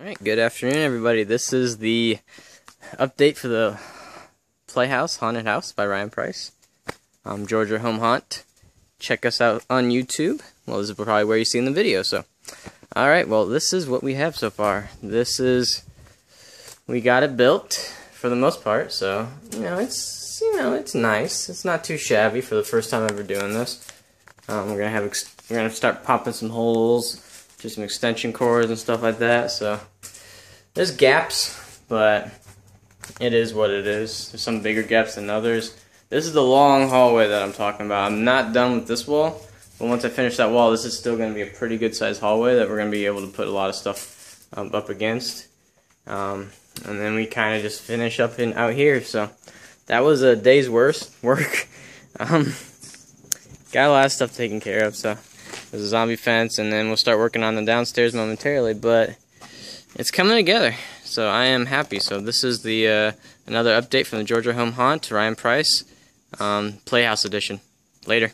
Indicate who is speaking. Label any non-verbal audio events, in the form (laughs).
Speaker 1: Alright, good afternoon everybody. This is the update for the Playhouse Haunted House by Ryan Price. I'm Georgia Home Haunt. Check us out on YouTube. Well, this is probably where you've seen the video, so. Alright, well, this is what we have so far. This is, we got it built for the most part, so, you know, it's, you know, it's nice. It's not too shabby for the first time ever doing this. Um, we're gonna have, we're gonna start popping some holes, just some extension cords and stuff like that, so there's gaps, but it is what it is. There's some bigger gaps than others. This is the long hallway that I'm talking about. I'm not done with this wall, but once I finish that wall, this is still going to be a pretty good sized hallway that we're going to be able to put a lot of stuff um, up against. Um, and then we kind of just finish up in out here. So that was a day's worst (laughs) work. Um, got a lot of stuff taken care of. So there's a zombie fence, and then we'll start working on the downstairs momentarily. But it's coming together, so I am happy. So this is the uh, another update from the Georgia Home Haunt, Ryan Price, um, Playhouse Edition. Later.